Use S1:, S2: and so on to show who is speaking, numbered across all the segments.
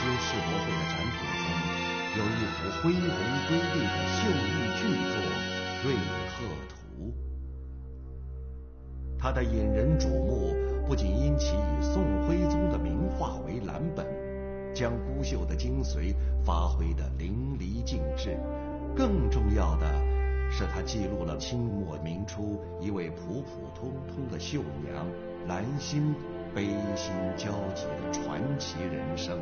S1: 当今世博会的展品中，有一幅恢宏瑰丽的秀丽巨作《瑞鹤图》。它的引人瞩目，不仅因其以宋徽宗的名画为蓝本，将孤绣的精髓发挥得淋漓尽致，更重要的是，它记录了清末明初一位普普通通的绣娘兰心悲心交集的传奇人生。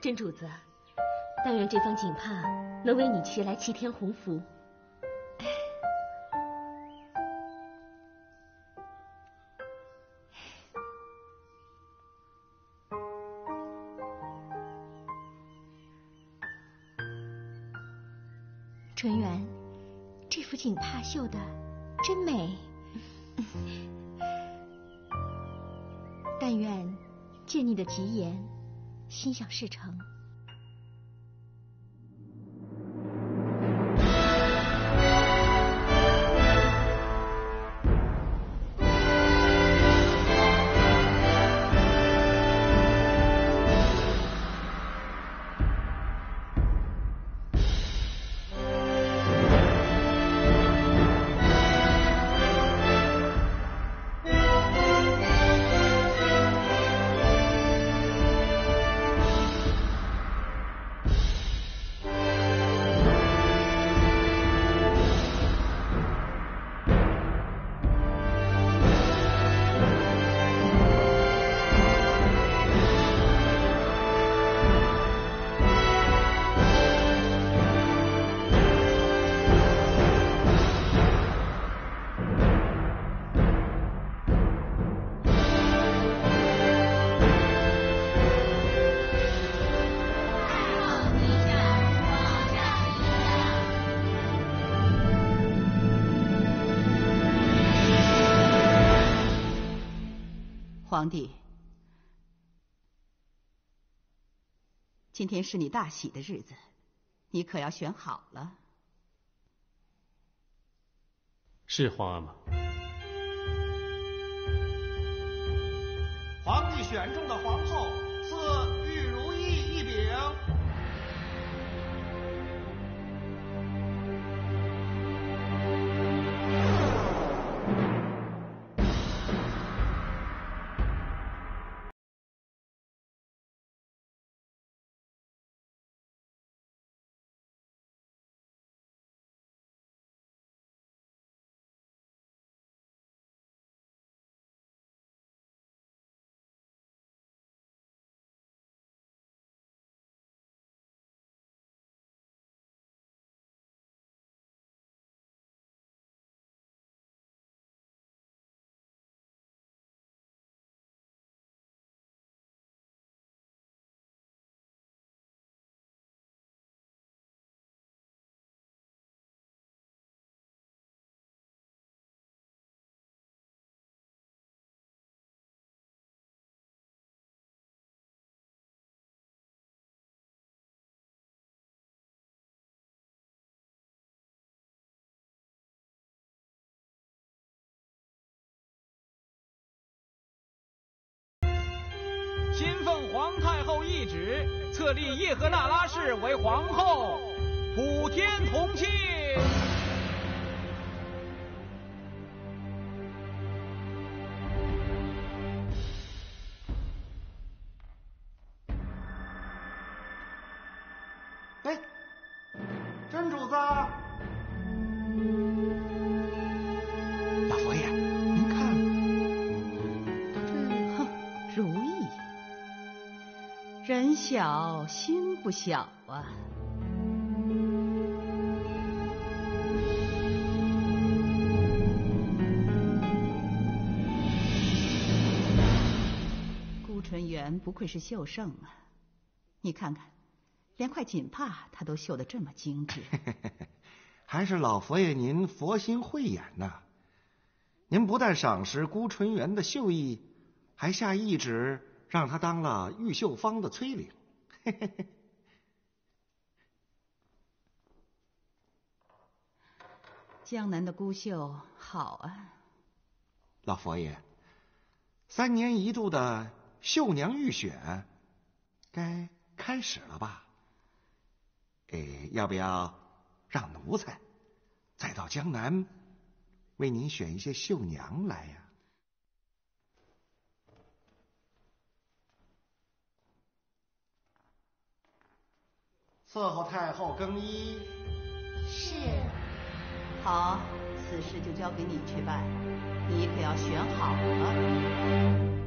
S2: 真主子，但愿这方锦帕能为你骑来齐天鸿福。
S3: 纯元，这幅锦帕绣的真美。但愿借你的吉言。心想事成。
S4: 皇帝，今天是你大喜的日子，你可要选好了。
S5: 是皇阿玛。
S6: 皇帝选中的皇后
S7: 皇太后懿旨，册立叶赫那拉氏为皇后，普天同庆。
S4: 心不小啊！顾纯元，不愧是绣圣啊！你看看，连块锦帕他都绣得这么精致。
S1: 还是老佛爷您佛心慧眼呐！您不但赏识孤纯元的绣艺，还下懿旨让他当了玉绣坊的崔领。
S4: 嘿嘿嘿江南的孤绣好啊！
S1: 老佛爷，三年一度的绣娘预选该开始了吧？哎，要不要？让奴才再到江南为您选一些绣娘来呀！伺候太后更衣。
S3: 是。
S4: 好，此事就交给你去办，你可要选好了。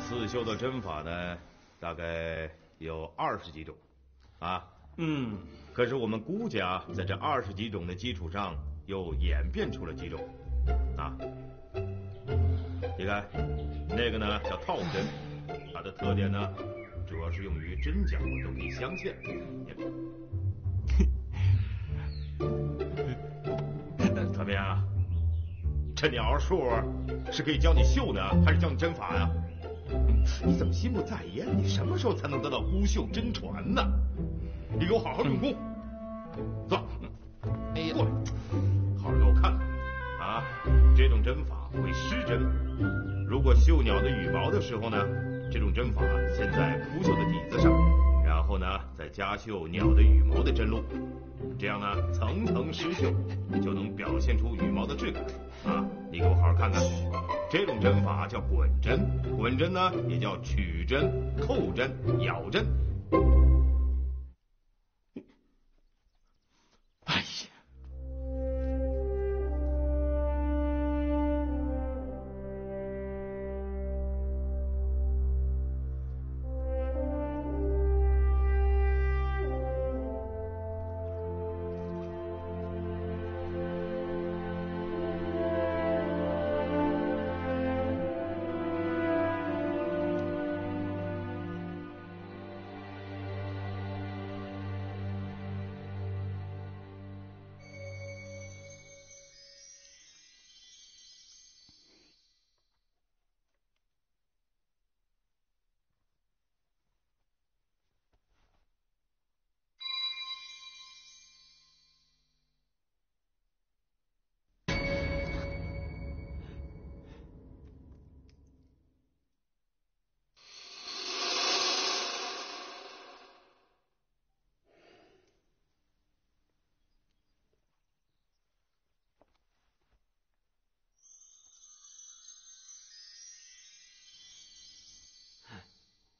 S8: 刺绣的针法呢，大概有二十几种，啊，
S9: 嗯，
S8: 可是我们孤家在这二十几种的基础上，又演变出了几种，啊，你看，那个呢叫套针，它的特点呢，主要是用于针脚容易镶嵌。怎么样？这鸟数是可以教你绣呢，还是教你针法呀？你怎么心不在焉？你什么时候才能得到孤绣真传呢？你给我好好用功，走，哎呀，过来，好好给我看看啊！这种针法为失针，如果绣鸟的羽毛的时候呢，这种针法先在枯绣的底子上，然后呢再加绣鸟的羽毛的针路，这样呢层层施绣，就能表现出羽毛的质感啊！你给我好好看看。这种针法叫滚针，滚针呢也叫取针、扣针、咬针。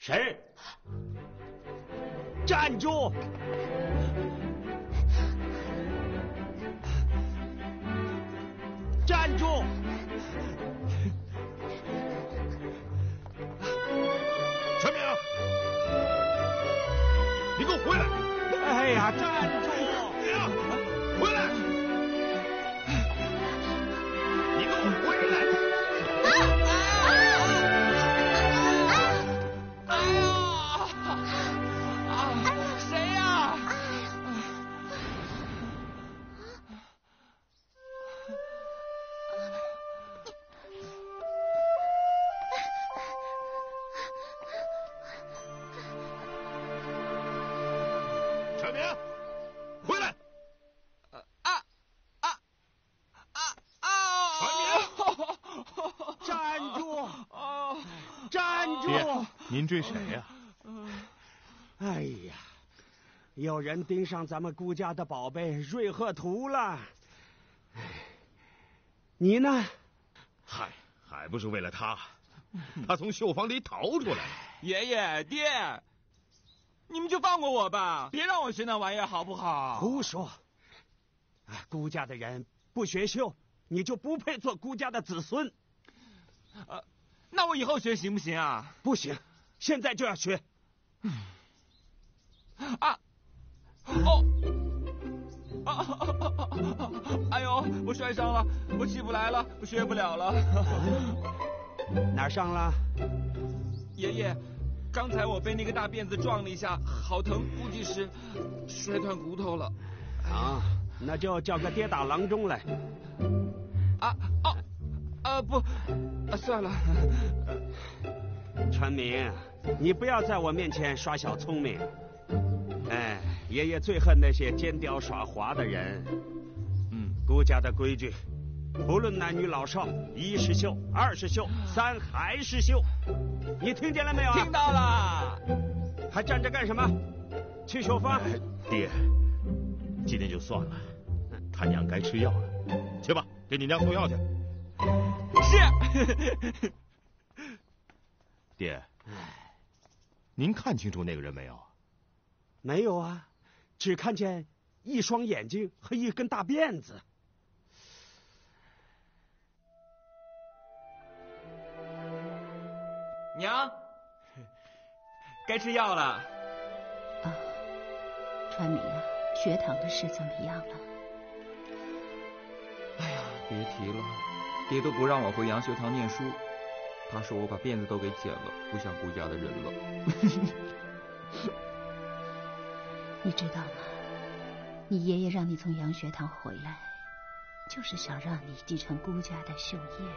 S10: 谁？站住！站住！
S8: 陈明，你给我回来！
S10: 哎呀，站住！
S8: 追谁呀？
S11: 哎呀，有人盯上咱们顾家的宝贝瑞鹤图了。你呢？
S8: 嗨，还不是为了他？他从绣房里逃出来。
S10: 爷爷，爹，你们就放过我吧，别让我学那玩意儿，好不好？
S11: 胡说！啊，顾家的人不学绣，你就不配做顾家的子孙。
S10: 呃那我以后学行不行啊？
S11: 不行，现在就要学。
S10: 啊！哦！啊啊啊啊啊！哎呦，我摔伤了，我起不来了，我学不了了。
S11: 哪伤了？
S10: 爷爷，刚才我被那个大辫子撞了一下，好疼，估计是摔断骨头了。
S11: 啊，那就叫个跌打郎中来。
S10: 啊哦，啊不，啊算了。
S11: 传明，你不要在我面前耍小聪明。哎，爷爷最恨那些奸刁耍滑的人。
S10: 嗯，
S11: 孤家的规矩，不论男女老少，一是秀，二是秀，三还是秀。你听见了没有啊？
S10: 听到了。
S11: 还站着干什么？去绣坊。
S8: 爹，今天就算了，他娘该吃药了。去吧，给你娘送药去。
S10: 是。
S8: 爹，您看清楚那个人没有？
S11: 没有啊，只看见一双眼睛和一根大辫子。
S10: 娘，该吃药了。
S12: 啊，川明啊，学堂的事怎么样了？
S10: 哎呀，别提了，爹都不让我回杨学堂念书，他说我把辫子都给剪了，不像顾家的人了。
S12: 你知道吗？你爷爷让你从洋学堂回来，就是想让你继承顾家的绣业的。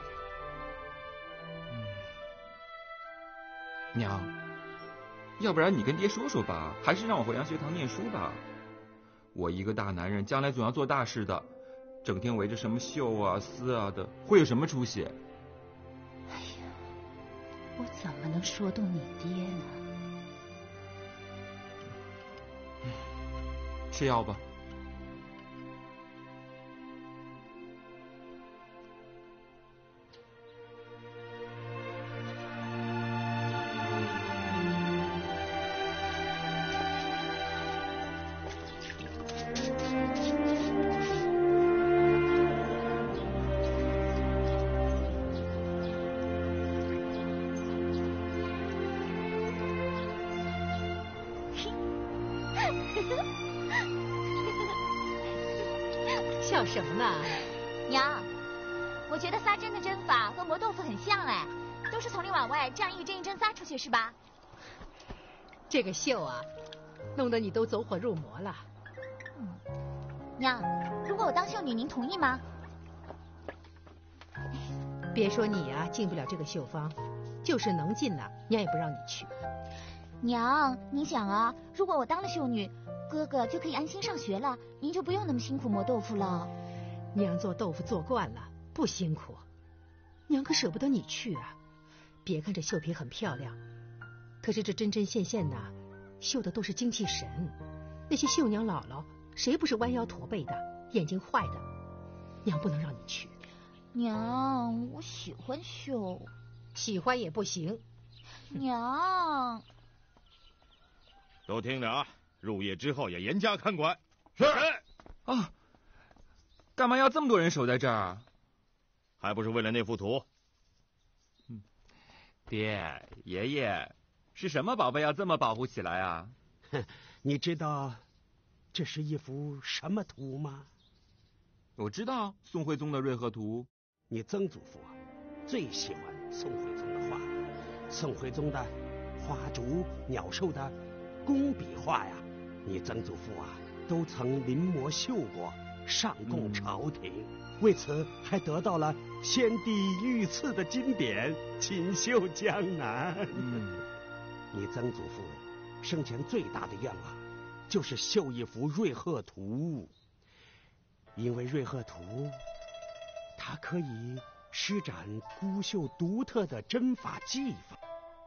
S10: 娘，要不然你跟爹说说吧，还是让我回洋学堂念书吧。我一个大男人，将来总要做大事的，整天围着什么绣啊丝啊的，会有什么出息？
S12: 我怎么能说动你爹呢？
S10: 吃药吧。
S3: 觉得撒针的针法和磨豆腐很像哎，都是从里往外这样一针一针撒出去是吧？
S13: 这个绣啊，弄得你都走火入魔了。
S3: 嗯娘，如果我当绣女，您同意吗？
S13: 别说你呀、进不了这个绣坊，就是能进呐，娘也不让你去。
S3: 娘，你想啊，如果我当了绣女，哥哥就可以安心上学了，您就不用那么辛苦磨豆腐了。
S13: 娘做豆腐做惯了，不辛苦。娘可舍不得你去啊。别看这绣品很漂亮，可是这针针线线的，绣的都是精气神。那些绣娘姥姥，谁不是弯腰驼背的，眼睛坏的？娘不能让你去。
S3: 娘，我喜欢绣。
S13: 喜欢也不行。
S3: 娘，
S8: 都听着啊，入夜之后也严加看管。
S10: 是。啊，干嘛要这么多人守在这儿？
S8: 还不是为了那幅图？
S10: 爹，爷爷，是什么宝贝要这么保护起来啊？
S11: 你知道这是一幅什么图吗？
S10: 我知道宋徽宗的《瑞鹤图》。
S11: 你曾祖父啊，最喜欢宋徽宗的画，宋徽宗的花竹、鸟兽的工笔画呀，你曾祖父啊都曾临摹绣过，上供朝廷，嗯、为此还得到了先帝御赐的金匾“锦绣江南”。
S10: 嗯，
S11: 你曾祖父生前最大的愿望就是绣一幅《瑞鹤图》，因为《瑞鹤图》。它可以施展孤绣独特的针法技法。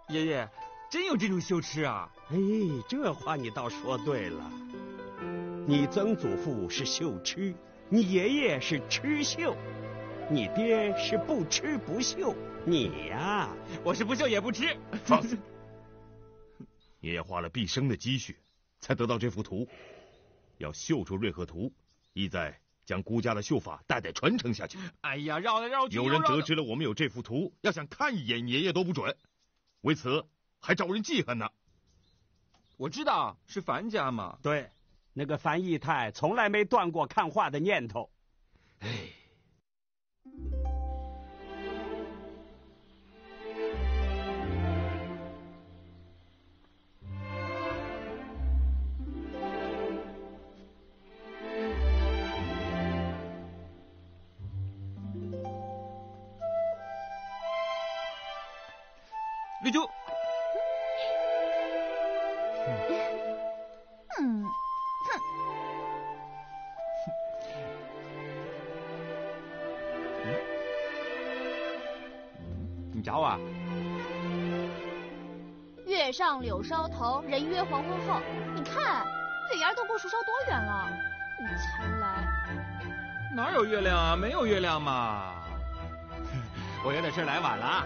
S10: 爷爷，真有这种绣痴啊？
S11: 哎，这话你倒说对了。你曾祖父是绣痴，你爷爷是痴绣，你爹是不吃不绣，你呀，
S10: 我是不绣也不吃。
S8: 放肆！爷爷花了毕生的积蓄才得到这幅图，要绣出《瑞鹤图》，意在将孤家的绣法代代传承下去。
S10: 哎呀，绕来绕去，
S8: 有人得知了我们有这幅图，要想看一眼爷爷都不准，为此还招人记恨呢。
S10: 我知道是樊家嘛。
S11: 对，那个樊义泰从来没断过看画的念头。
S8: 哎。
S10: 绿珠。
S3: 上柳梢头，人约黄昏后。你看，月牙都过树梢多远了，你才来？
S10: 哪有月亮啊？没有月亮嘛。我有点事来晚了。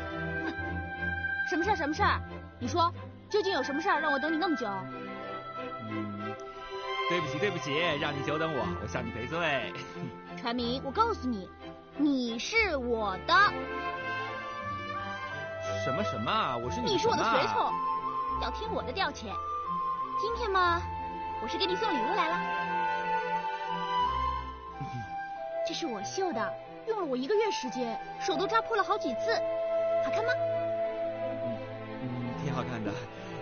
S3: 什么事儿？什么事儿？你说，究竟有什么事儿让我等你那么久？
S10: 嗯，对不起，对不起，让你久等我，我向你赔罪。
S3: 传明，我告诉你，你是我的。
S10: 什么什么？我是
S3: 你是我的随从，要听我的调遣。今天嘛，我是给你送礼物来了。这是我绣的，用了我一个月时间，手都扎破了好几次，好看吗？
S10: 嗯，挺好看的，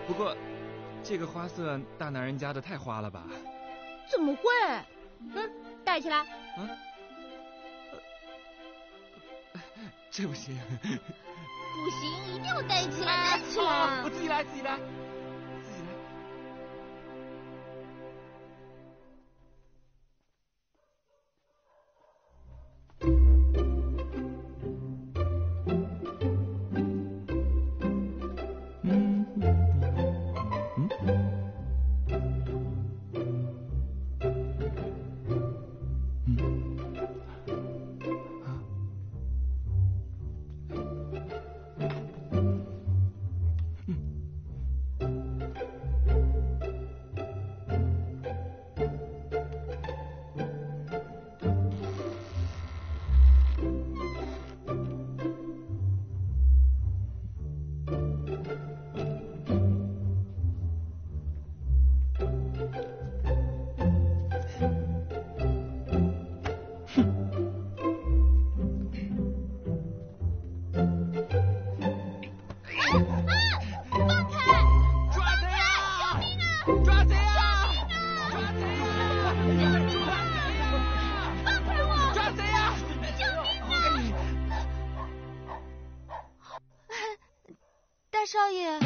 S10: 不过这个花色大男人家的太花了吧？
S3: 怎么会？嗯，戴起来。
S10: 嗯，这不行。
S3: 不行，一定要带起来。带起来。
S10: 我自己来，自己来。
S3: 少爷，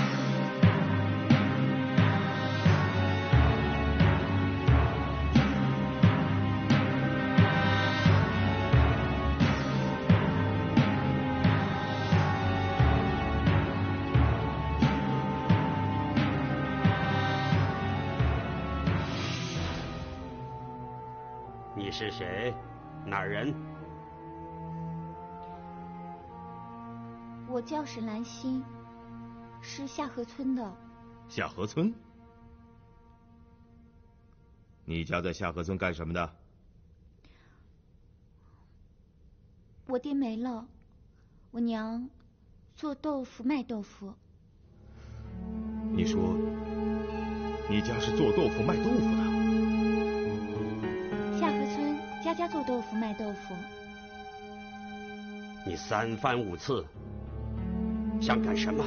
S11: 你是谁？哪儿人？
S3: 我叫沈兰心。是下河村的。
S8: 下河村？你家在下河村干什么的？
S3: 我爹没了，我娘做豆腐卖豆腐。
S8: 你说你家是做豆腐卖豆腐的？
S3: 下河村家家做豆腐卖豆腐。
S11: 你三番五次想干什么？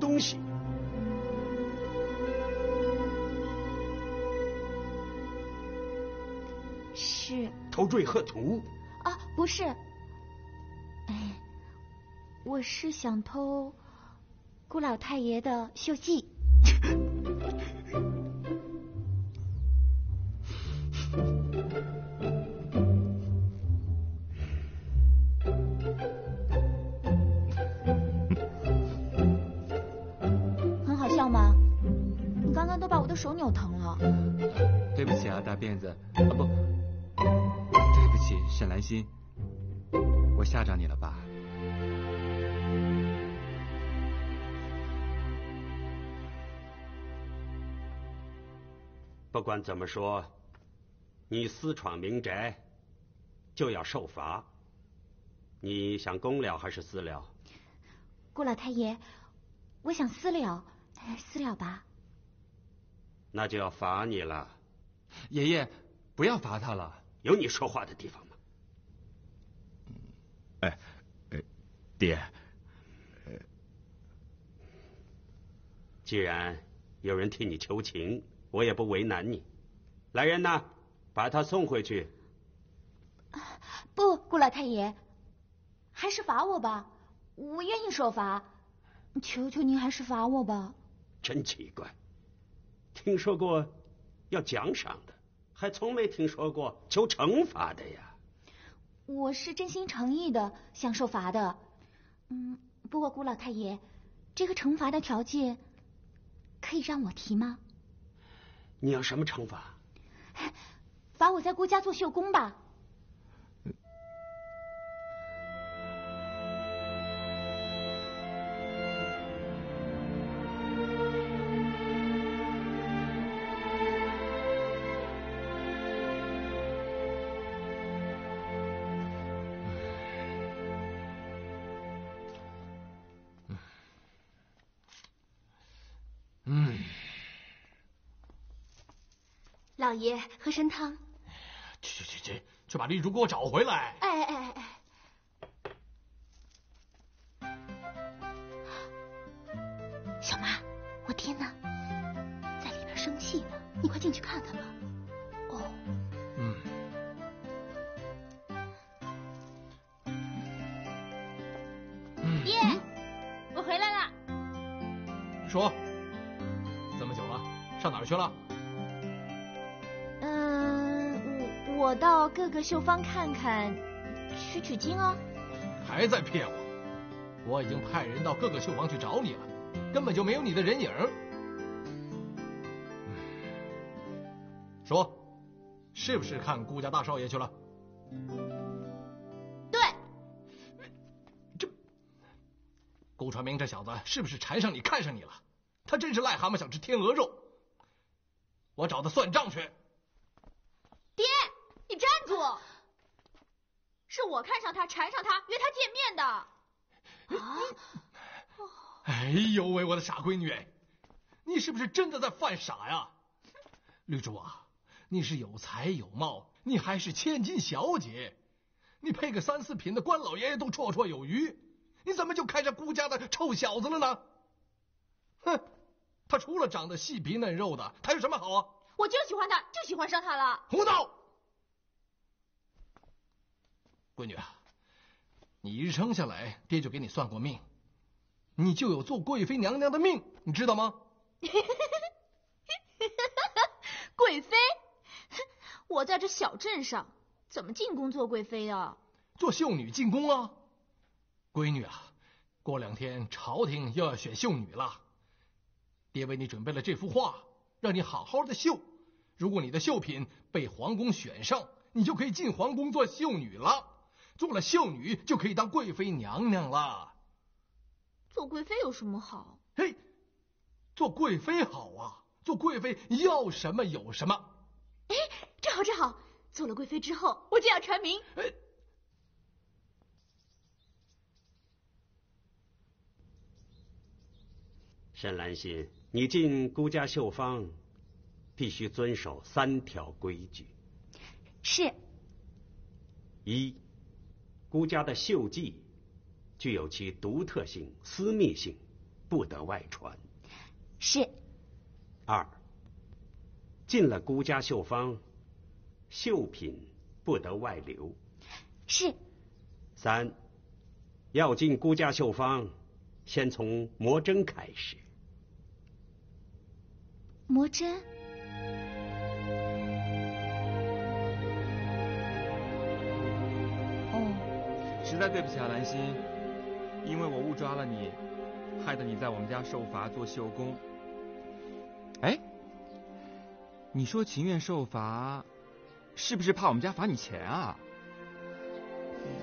S11: 东西？
S3: 是
S11: 偷坠鹤图？
S3: 啊，不是，哎，我是想偷顾老太爷的绣记。
S10: 辫子。啊不。对不起沈兰心。我吓着你了吧？
S11: 不管怎么说你私闯民宅就要受罚。你想公了还是私了？
S3: 顾老太爷我想私了私了吧。
S11: 那就要罚你了。
S10: 爷爷，不要罚他了。
S11: 有你说话的地方吗？
S8: 哎，哎，爹。
S11: 既然有人替你求情，我也不为难你。来人呐，把他送回去。
S3: 不，顾老太爷，还是罚我吧，我愿意受罚。求求您，还是罚我吧。
S11: 真奇怪，听说过要奖赏的，还从没听说过求惩罚的呀。
S3: 我是真心诚意的想受罚的。嗯，不过顾老太爷，这个惩罚的条件。可以让我提吗？
S11: 你要什么惩罚？
S3: 罚我在顾家做绣工吧。老爷，喝参汤。
S14: 去去去去，去把丽珠给我找回来！
S3: 哎哎哎哎！小妈，我爹呢？在里边生气呢，你快进去看看吧。哦。嗯。爹，我回来了。
S14: 说，这么久了，上哪儿去了？
S3: 我到各个绣坊看看，取取经哦。
S14: 还在骗我！我已经派人到各个绣坊去找你了，根本就没有你的人影。说，是不是看顾家大少爷去了？
S3: 对。
S14: 这顾传明这小子是不是缠上你，看上你了？他真是癞蛤蟆想吃天鹅肉。我找他算账去。
S3: 你站住！是我看上他，缠上他，约他见面的。啊！
S14: 哎呦喂，我的傻闺女，你是不是真的在犯傻呀？绿珠啊，你是有才有貌，你还是千金小姐，你配个三四品的官老爷爷都绰绰有余，你怎么就看上孤家的臭小子了呢？哼，他除了长得细皮嫩肉的，他有什么好啊？
S3: 我就喜欢他，就喜欢上他了。
S14: 胡闹！闺女啊，你一生下来，爹就给你算过命，你就有做贵妃娘娘的命，你知道吗？
S3: 贵妃，我在这小镇上怎么进宫做贵妃啊？
S14: 做秀女进宫啊！闺女啊，过两天朝廷又要选秀女了，爹为你准备了这幅画，让你好好的绣。如果你的绣品被皇宫选上，你就可以进皇宫做秀女了。做了秀女就可以当贵妃娘娘了。
S3: 做贵妃有什么好？
S14: 嘿，做贵妃好啊！做贵妃要什么有什么。
S3: 哎，正好正好，做了贵妃之后我就要传名。哎，
S11: 沈兰心，你进孤家绣坊，必须遵守三条规矩。
S3: 是。
S11: 一。孤家的绣技具有其独特性、私密性，不得外传。
S3: 是。
S11: 二，进了孤家绣坊，绣品不得外流。
S3: 是。
S11: 三，要进孤家绣坊，先从磨针开始。
S3: 磨针。
S10: 实在对不起啊，兰心，因为我误抓了你，害得你在我们家受罚做绣工。哎，你说情愿受罚，是不是怕我们家罚你钱啊？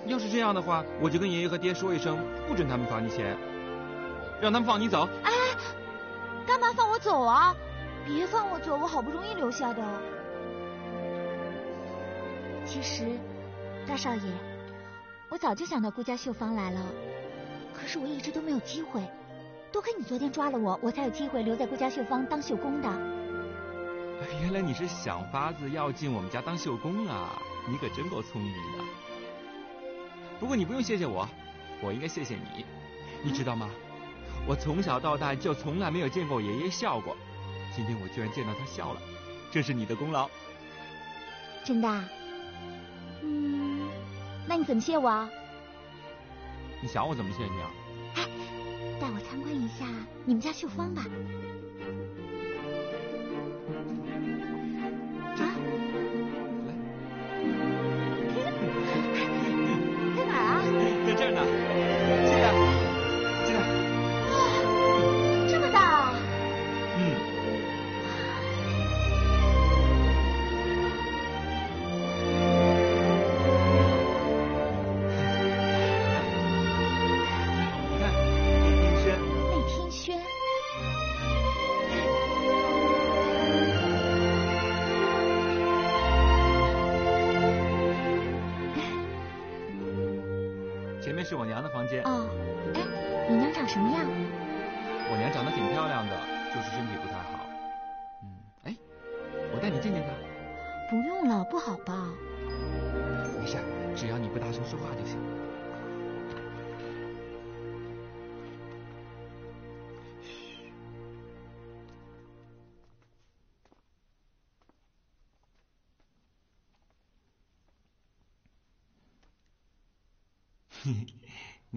S10: 要是这样的话，我就跟爷爷和爹说一声，不准他们罚你钱，让他们放你走。
S3: 哎，干嘛放我走啊？别放我走，我好不容易留下的。其实，大少爷，我早就想到顾家绣坊来了，可是我一直都没有机会。多亏你昨天抓了我，我才有机会留在顾家绣坊当绣工的。
S10: 原来你是想法子要进我们家当绣工啊！你可真够聪明的。不过你不用谢谢我，我应该谢谢你。你知道吗？我从小到大就从来没有见过爷爷笑过，今天我居然见到他笑了，这是你的功劳。
S3: 真的？嗯，那你怎么谢我？
S10: 你想我怎么谢你啊？
S3: 哎，带我参观一下你们家绣坊吧。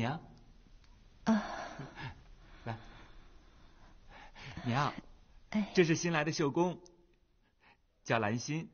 S10: 娘，
S3: 啊，
S10: 来，娘，哎，这是新来的绣工，叫兰心。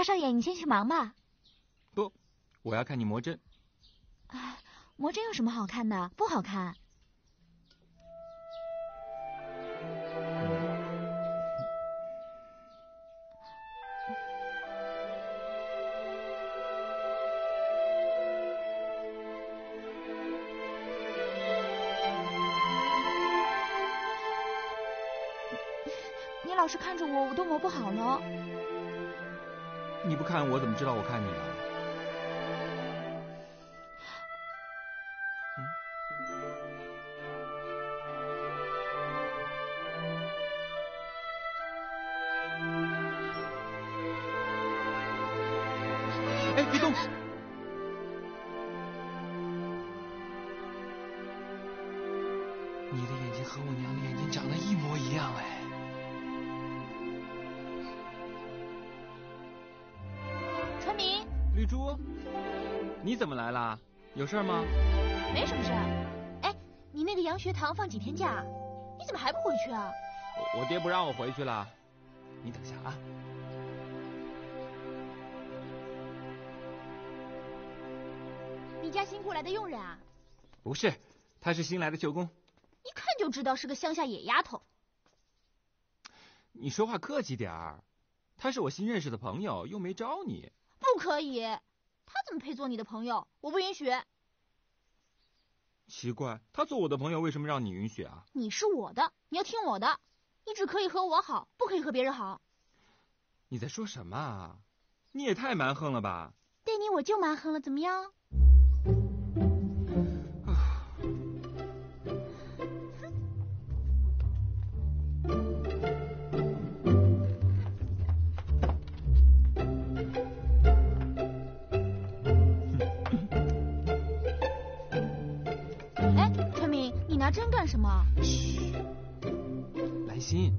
S3: 大少爷，你先去忙吧。
S10: 不，我要看你魔针。
S3: 哎，魔针有什么好看的？不好看。你老是看着我，我都磨不好了。
S10: 你不看我怎么知道我看你啊？你怎么来了？有事吗？
S3: 没什么事。哎，你那个洋学堂放几天假？你怎么还不回去啊？
S10: 我我爹不让我回去了。你等下啊。
S3: 你家新雇来的佣人啊？
S10: 不是，他是新来的舅公。
S3: 一看就知道是个乡下野丫头。
S10: 你说话客气点儿，他是我新认识的朋友，又没招你。
S3: 不可以，他怎么配做你的朋友？我不允许。
S10: 奇怪，他做我的朋友，为什么让你允许啊？
S3: 你是我的，你要听我的。你只可以和我好，不可以和别人好。
S10: 你在说什么啊？你也太蛮横了吧！
S3: 对你我就蛮横了，怎么样？干什么？
S10: 嘘，兰心，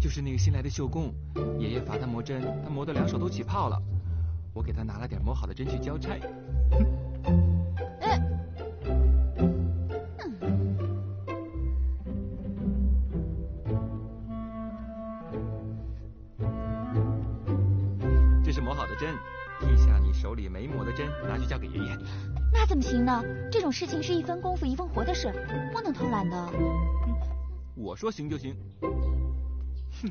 S10: 就是那个新来的绣工，爷爷罚他磨针，他磨得两手都起泡了。我给他拿了点磨好的针去交差。
S3: 哎，
S10: 这是磨好的针，替下你手里没磨的针，拿去交
S3: 么行呢？这种事情是一分功夫一分活的事，不能偷懒的。
S10: 我说行就行。哼。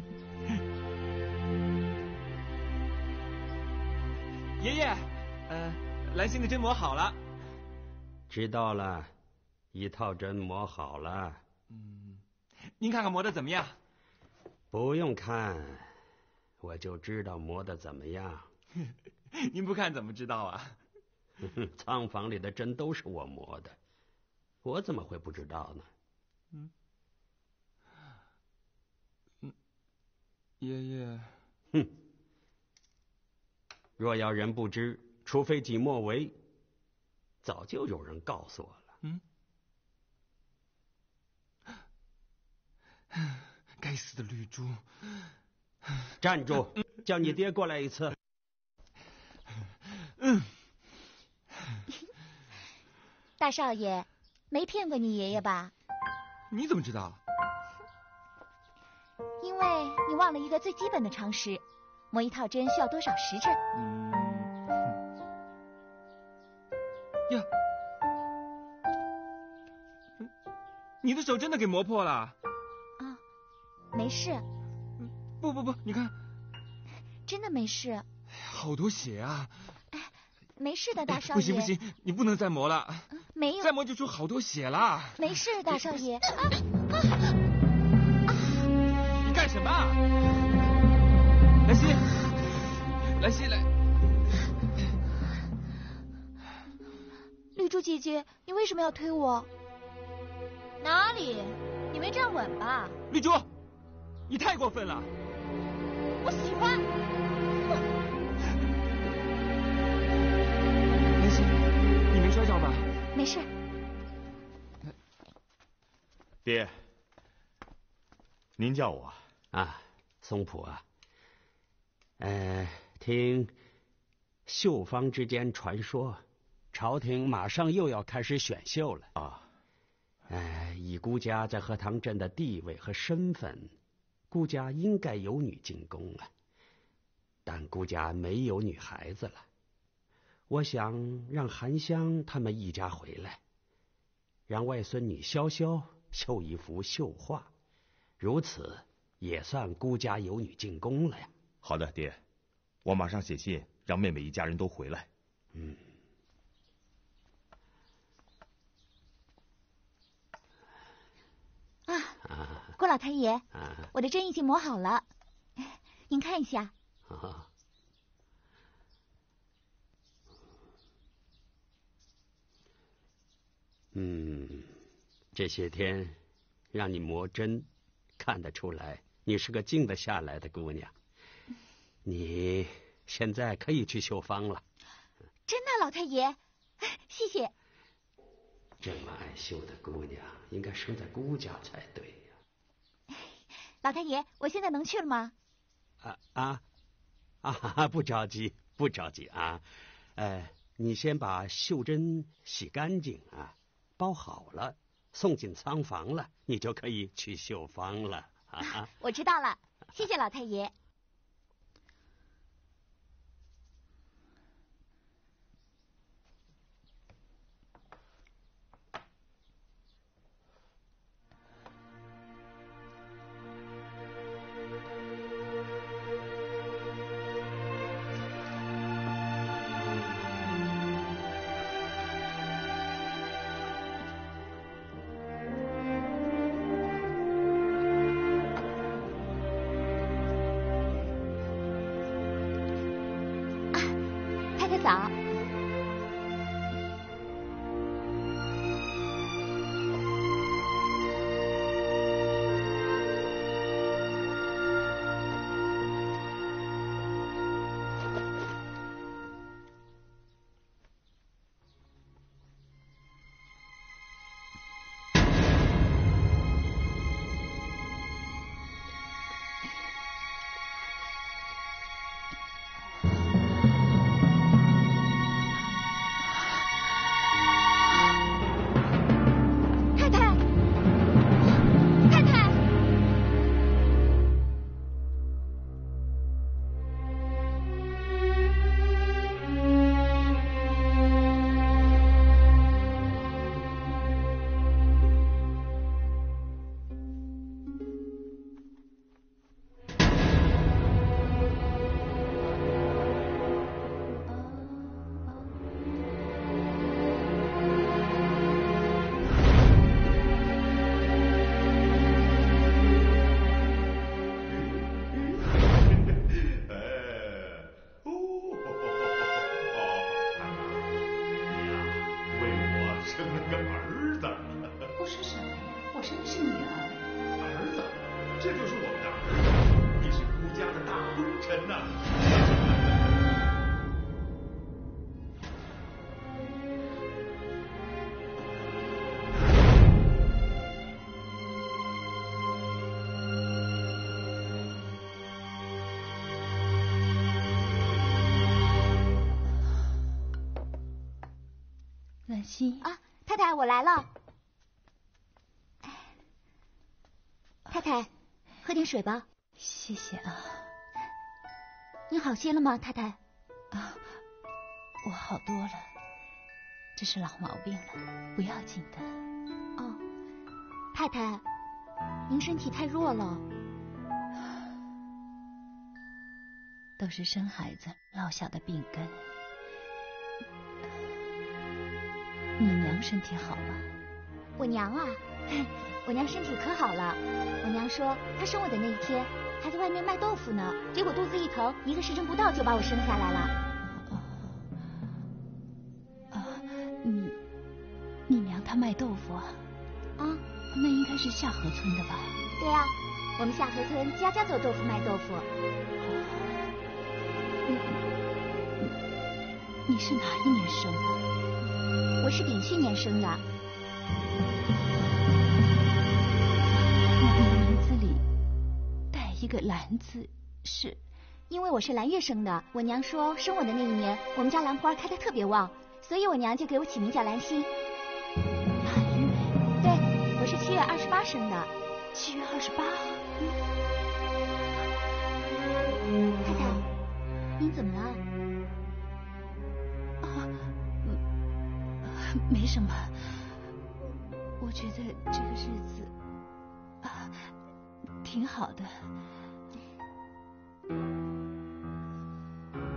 S10: 爷爷，呃，兰心的针磨好了。
S11: 知道了，一套针磨好了。
S10: 嗯，您看看磨的怎么样？
S11: 不用看，我就知道磨的怎么样。
S10: 您不看怎么知道啊？
S11: 仓房里的针都是我磨的，我怎么会不知道呢？
S10: 嗯，嗯，爷爷，
S11: 哼，若要人不知，除非己莫为，早就有人告诉我了。
S10: 嗯，该死的绿珠！
S11: 站住！叫你爹过来一次。
S3: 大少爷，没骗过你爷爷吧？
S10: 你怎么知道？
S3: 因为你忘了一个最基本的常识：磨一套针需要多少时辰？
S10: 嗯。呀，你的手真的给磨破了？啊，
S3: 没事。
S10: 不不不，你看，
S3: 真的没事。
S10: 好多血啊！
S3: 哎没事的，大少爷。
S10: 不行不行，你不能再磨了。
S3: 没有。
S10: 再磨就出好多血了。
S3: 没事，大少爷。
S10: 你干什么？兰心，兰心来。
S3: 绿珠姐姐，你为什么要推我？哪里？你没站稳吧？
S10: 绿珠，你太过分了。
S3: 我喜欢。
S10: 你没摔跤吧？
S3: 没事。
S8: 爹，您叫我
S11: 啊，松浦啊。呃，听秀芳之间传说，朝廷马上又要开始选秀了
S8: 啊。
S11: 哎，以孤家在荷塘镇的地位和身份，孤家应该有女进宫啊。但孤家没有女孩子了。我想让韩香他们一家回来，让外孙女潇潇绣一幅绣画，如此也算孤家有女进宫了呀。
S8: 好的，爹，我马上写信让妹妹一家人都回来。
S11: 嗯。
S3: 啊，郭老太爷，我的针已经磨好了，您看一下。
S11: 啊。嗯，这些天让你磨针，看得出来你是个静得下来的姑娘。你现在可以去绣坊了。
S3: 真的，老太爷，谢谢。
S11: 这么爱绣的姑娘，应该生在姑家才对呀。
S3: 老太爷，我现在能去了吗？
S11: 啊啊 啊！不着急，不着急啊。呃，你先把绣针洗干净啊。包好了，送进仓房了，你就可以去绣坊了啊！
S3: 我知道了，谢谢老太爷。啊，太太，我来了。太太，喝点水吧。
S12: 谢谢啊。
S3: 你好些了吗，太太？
S12: 啊，我好多了，这是老毛病了，不要紧的。
S3: 哦，太太，您身体太弱了。
S12: 都是生孩子落下的病根。你娘身体好吗？
S3: 我娘啊，我娘身体可好了。我娘说，她生我的那一天还在外面卖豆腐呢，结果肚子一疼，一个时辰不到就把我生下来了。
S12: 啊，你你娘她卖豆腐啊？
S3: 啊，
S12: 那应该是下河村的吧？
S3: 对呀、我们下河村家家做豆腐卖豆腐。
S12: 你你是哪一年生的？
S3: 我是丙戌年生的。
S12: 你名字里带一个兰字，是
S3: 因为我是兰月生的，我娘说生我的那一年，我们家兰花开得特别旺，所以我娘就给我起名叫兰心。
S12: 兰月？
S3: 对，我是七月二十八生的。
S12: 七月二十八？
S3: 太太，您怎么了？
S12: 没什么。我觉得这个日子啊，挺好的。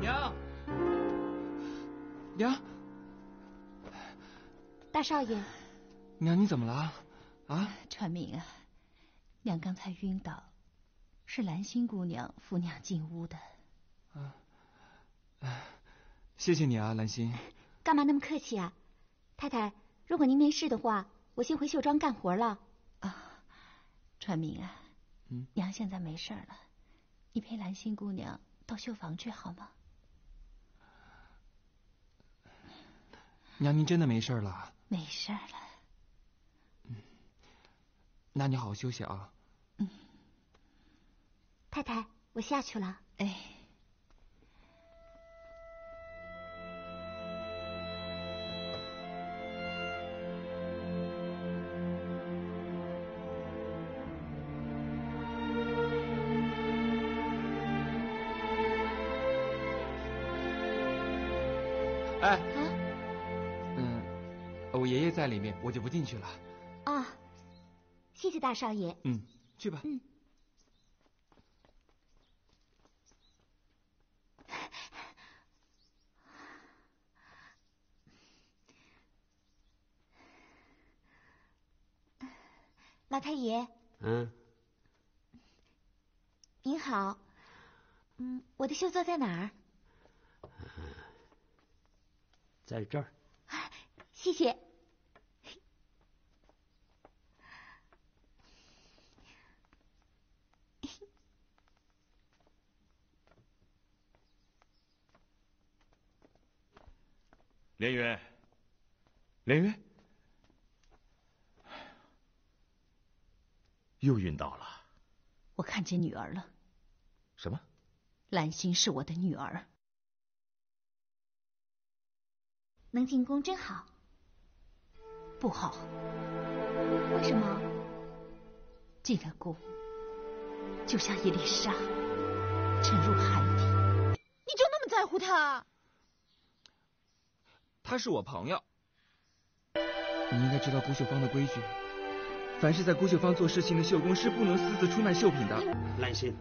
S10: 娘，娘，
S3: 大少爷，
S10: 娘，你怎么了？啊？
S12: 传明啊，娘刚才晕倒，是兰心姑娘扶娘进屋的。
S10: 啊，谢谢你啊，兰心。
S3: 干嘛那么客气啊？太太，如果您没事的话，我先回绣庄干活了。
S12: 啊，传明啊，
S10: 嗯，
S12: 娘现在没事了，你陪兰心姑娘到绣房去好吗？
S10: 娘，您真的没事了？
S12: 没事了。
S10: 嗯那你好好休息啊。
S12: 嗯。
S3: 太太，我下去了。
S12: 哎。
S10: 哎，里面，我就不进去了。
S3: 啊，谢谢大少爷。
S10: 嗯，去吧。
S3: 嗯。老太爷，
S11: 嗯，
S3: 您好。嗯，我的绣座在哪儿？
S11: 在这儿。
S3: 谢谢。
S8: 连云，连云，又晕倒了。
S12: 我看见女儿了。
S8: 什么？
S12: 兰心是我的女儿。
S3: 能进宫真好。
S12: 不好。
S3: 为什么？
S12: 进了宫，就像一粒沙，沉入海底。
S3: 你就那么在乎他？
S10: 他是我朋友。你应该知道顾秀芳的规矩，凡是在顾秀芳做事情的绣工是不能私自出卖绣品的。
S11: 兰心，